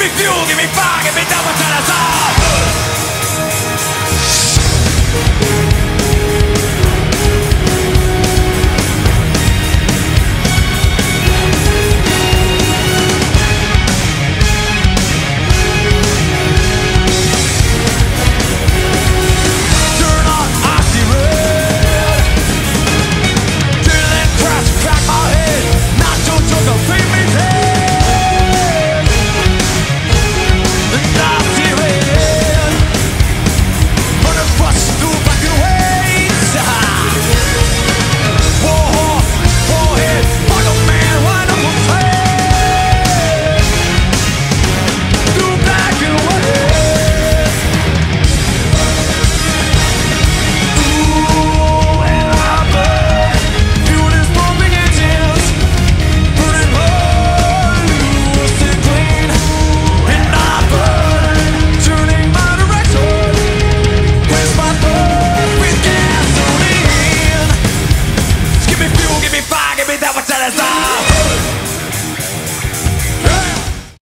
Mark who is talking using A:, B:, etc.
A: Give me fuel, give me fire, That.